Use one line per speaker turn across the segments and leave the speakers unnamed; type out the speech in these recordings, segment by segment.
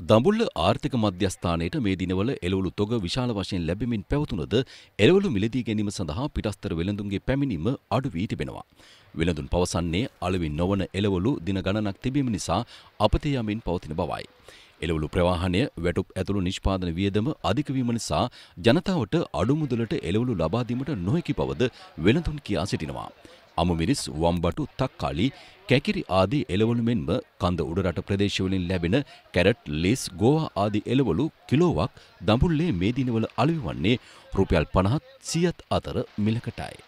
දඹුල්ල ආර්ථික මධ්‍යස්ථානයට මේ දිනවල එළවලු තොග විශාල වශයෙන් ලැබෙමින් පැවතුනද එළවලු මිලදී ගැනීම සඳහා පිටස්තර වෙළඳුන්ගේ පැමිණීම අඩු වී තිබෙනවා. වෙළඳුන් පවසන්නේ අලෙවි නොවන එළවලු දින ගණනක් තිබීම නිසා අපතේ යමින් පවතින බවයි. එළවලු ප්‍රවාහනය වැටුප් ඇතුළු නිෂ්පාදන වියදම අධික වීම නිසා ජනතාවට අඩු මුදලට එළවලු ලබා දීමට නොහැකි බවද වෙළඳුන් කියා සිටිනවා. අමුමිරිස් වම්බටු තක්කාලි කැකිරි ආදී එළවලු මෙන්ම කන්ද උඩරට ප්‍රදේශවලින් ලැබෙන කැරට් ලේස් ගෝවා ආදී එළවලු කිලෝවක් දඹුල්ලේ මේ දිනවල අලෙවි වන්නේ රුපියල් 50ත් 100ත් අතර මිලකටයි.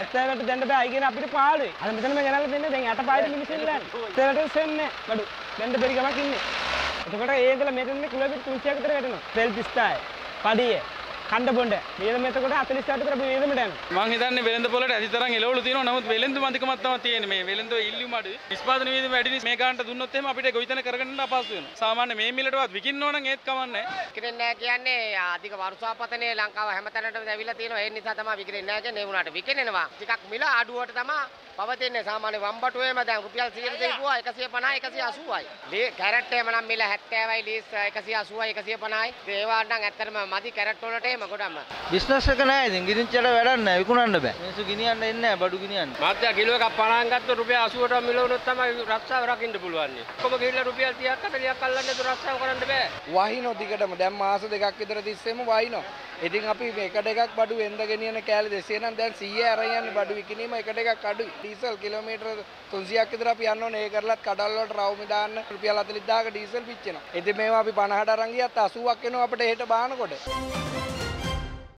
ඇස්සෑවට දැන්න බෑ අයිගෙන අපිට පාඩුයි. අද මෙතනම ගෙනල්ලා දෙන්නේ දැන් යට පාඩේ මිනිස්සු ඉල්ලන්නේ. සෙලට සෙන්නේ බඩු. දැන්න බැරි ගමක් ඉන්නේ. එතකොට ඒ ඉඳලා මෙතන කිලෝමීටර් 300ක් විතර වැටෙනවා. තෙල් පිස්තාය. පඩිය. කණ්ඩ බොණ්ඩ. වියදම එතකොට 48ට විතර වියදමට යනවා.
මං හිතන්නේ වෙළඳ පොළට ඇති තරම් එළවලු තියෙනවා. නමුත් වෙළඳ මන්දිකමක් තමයි තියෙන්නේ. මේ වෙළඳ ඉල්ලුම අඩුයි නිෂ්පාදන වියදම වැඩි නිසා මේ ගානට දුන්නොත් එහෙම අපිට ගොවිතැන කරගන්න අපහසු වෙනවා. සාමාන්‍ය මේ මිලටවත් විකින්න ඕන නම් ඒත් කමන්නේ
විකිරෙන්නේ නැහැ කියන්නේ අධික වර්ෂාපතනේ ලංකාව හැමතැනටම ඇවිල්ලා තියෙනවා ඒ නිසා තමයි විකිරෙන්නේ නැහැ කියන්නේ. ඒ වුණාට විකිරෙනවා. ටිකක් මිල අඩුවට තමයි පවතින්නේ. සාමාන්‍ය වම්බටුවේම දැන් රුපියල් 100 දීපුවා 150 180යි ලී කැරට් එහෙම නම් මිල 70යි ලීස් 180යි 150යි ඒවා නම් ඇත්තටම මදි කැරට් වලට එහෙම ගොඩක්ම
බිස්නස් එක නෑ ඉතින් ගිනිච්චට වැඩක් නෑ විකුණන්න බෑ මිනිස්සු ගෙනියන්න එන්නේ නෑ බඩු ගෙනියන්න
මාත්‍යා කිලෝ එකක් 50ක් ගත්තොත් රුපියල් 80ට මිල වුණොත් තමයි රක්ෂාව රකින්න පුළුවන්. ඔක්කොම ගිහිල්ලා රුපියල් 30ක් 40ක් අල්ලන්නේ તો රක්ෂාව කරන්න බෑ.
වහිනෝ දිගටම දැන් මාස දෙකක් විතර තිස්සේම වහිනෝ. ඉතින් අපි එකට එකක් බඩු වෙන්ද ගෙනියන කෑලි 200 නම් දැන් 100 අරන් යන්නේ බඩු විකිනීම එකට එකක් අඩුයි. ඩීසල් කිලෝමීටර 300ක් විතර අපි යන්න ඕනේ. ඒ කරලත් කඩල් වලට රවුමි දාන්න රුපියල් 40000ක ඩීසල් පිච්චෙනවා. ඉතින් මේවා අපි 50ට අරන් ගියත් 80ක් එනවා අපිට එහෙට බානකොට.